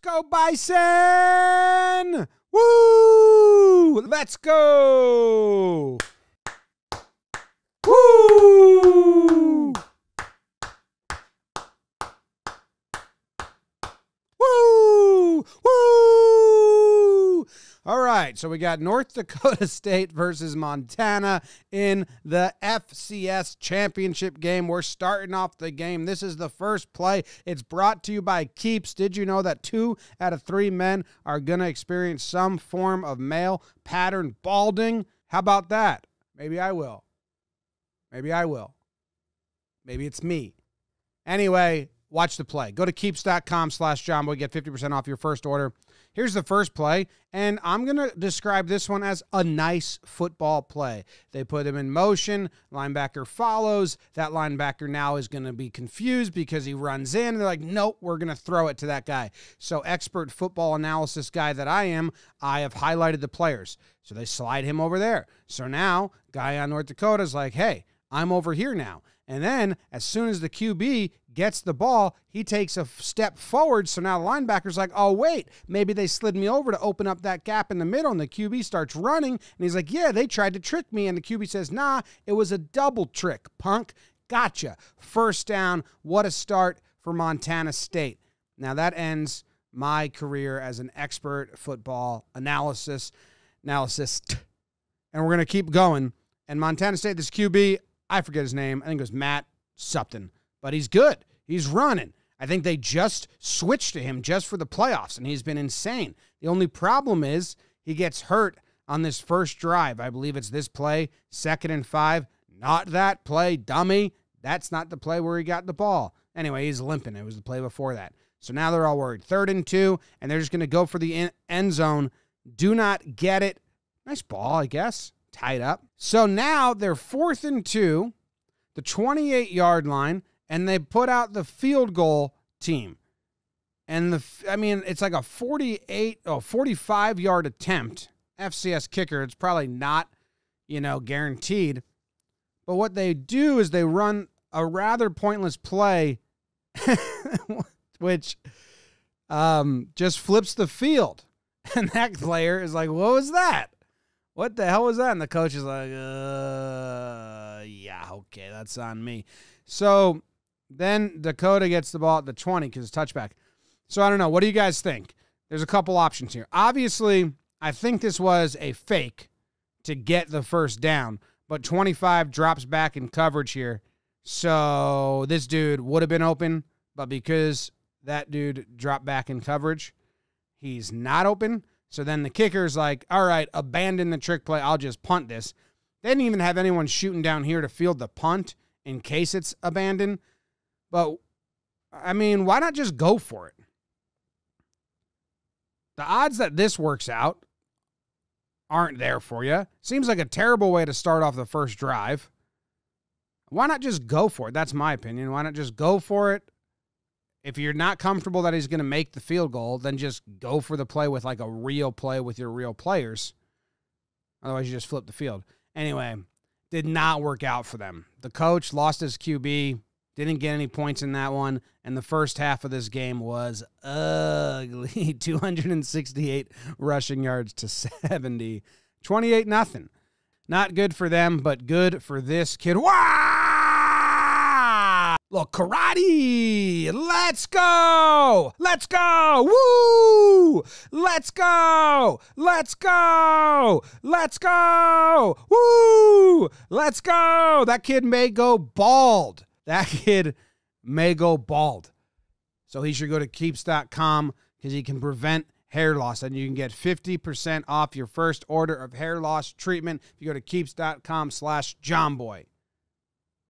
go, Bison! Woo! Let's go! Woo! Woo! Woo! All right, so we got North Dakota State versus Montana in the FCS championship game. We're starting off the game. This is the first play. It's brought to you by Keeps. Did you know that two out of three men are going to experience some form of male pattern balding? How about that? Maybe I will. Maybe I will. Maybe it's me. Anyway, watch the play. Go to keeps.com slash Jomboy. Get 50% off your first order. Here's the first play, and I'm going to describe this one as a nice football play. They put him in motion. Linebacker follows. That linebacker now is going to be confused because he runs in. They're like, nope, we're going to throw it to that guy. So, expert football analysis guy that I am, I have highlighted the players. So, they slide him over there. So now, guy on North Dakota is like, hey, I'm over here now. And then, as soon as the QB gets the ball, he takes a step forward. So now the linebacker's like, oh, wait, maybe they slid me over to open up that gap in the middle. And the QB starts running. And he's like, yeah, they tried to trick me. And the QB says, nah, it was a double trick, punk. Gotcha. First down. What a start for Montana State. Now that ends my career as an expert football analysis analysis. And we're going to keep going. And Montana State, this QB, I forget his name. I think it was Matt something, but he's good. He's running. I think they just switched to him just for the playoffs, and he's been insane. The only problem is he gets hurt on this first drive. I believe it's this play, second and five. Not that play, dummy. That's not the play where he got the ball. Anyway, he's limping. It was the play before that. So now they're all worried. Third and two, and they're just going to go for the end zone. Do not get it. Nice ball, I guess tied up. So now they're fourth and two, the 28 yard line, and they put out the field goal team. And the, I mean, it's like a 48, oh, 45 yard attempt. FCS kicker, it's probably not, you know, guaranteed. But what they do is they run a rather pointless play, which um, just flips the field. And that player is like, what was that? What the hell was that? And the coach is like, uh, yeah, okay, that's on me. So then Dakota gets the ball at the 20 because it's touchback. So I don't know. What do you guys think? There's a couple options here. Obviously, I think this was a fake to get the first down, but 25 drops back in coverage here. So this dude would have been open, but because that dude dropped back in coverage, he's not open. So then the kicker's like, all right, abandon the trick play. I'll just punt this. They didn't even have anyone shooting down here to field the punt in case it's abandoned. But, I mean, why not just go for it? The odds that this works out aren't there for you. Seems like a terrible way to start off the first drive. Why not just go for it? That's my opinion. Why not just go for it? If you're not comfortable that he's going to make the field goal, then just go for the play with like a real play with your real players. Otherwise, you just flip the field. Anyway, did not work out for them. The coach lost his QB, didn't get any points in that one, and the first half of this game was ugly. 268 rushing yards to 70. 28 nothing. Not good for them, but good for this kid. Wow! Look, karate! Let's go! Let's go! Woo! Let's go! Let's go! Let's go! Woo! Let's go! That kid may go bald. That kid may go bald. So he should go to keeps.com because he can prevent hair loss and you can get 50% off your first order of hair loss treatment if you go to keeps.com slash jomboy